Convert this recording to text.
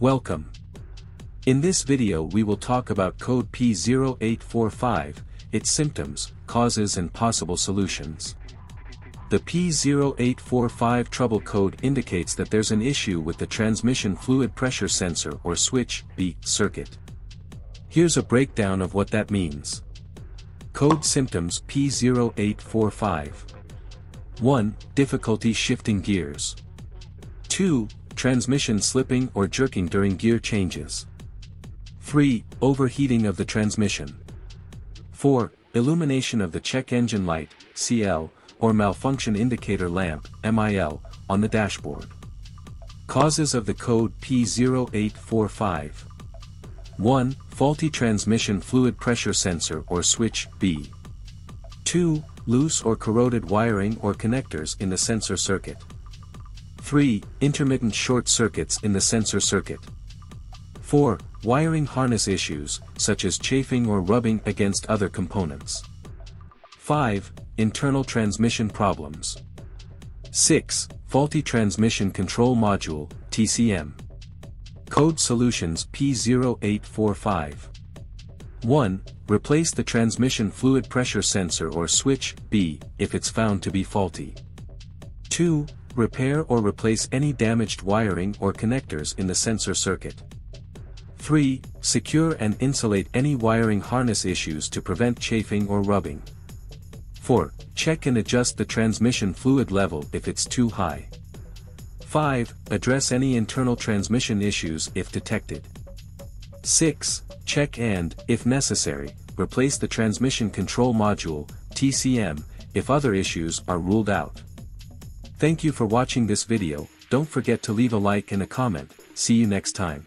Welcome. In this video we will talk about code P0845, its symptoms, causes and possible solutions. The P0845 trouble code indicates that there's an issue with the transmission fluid pressure sensor or switch B circuit. Here's a breakdown of what that means. Code symptoms P0845 1. Difficulty shifting gears. 2. Transmission slipping or jerking during gear changes. 3. Overheating of the transmission. 4. Illumination of the check engine light, CL, or malfunction indicator lamp, MIL, on the dashboard. Causes of the code P0845 1. Faulty transmission fluid pressure sensor or switch B. 2. Loose or corroded wiring or connectors in the sensor circuit. 3. Intermittent short circuits in the sensor circuit. 4. Wiring harness issues, such as chafing or rubbing against other components. 5. Internal transmission problems. 6. Faulty transmission control module, TCM. Code Solutions P0845. 1. Replace the transmission fluid pressure sensor or switch, B, if it's found to be faulty. 2. Repair or replace any damaged wiring or connectors in the sensor circuit. 3. Secure and insulate any wiring harness issues to prevent chafing or rubbing. 4. Check and adjust the transmission fluid level if it's too high. 5. Address any internal transmission issues if detected. 6. Check and, if necessary, replace the transmission control module, TCM, if other issues are ruled out. Thank you for watching this video, don't forget to leave a like and a comment, see you next time.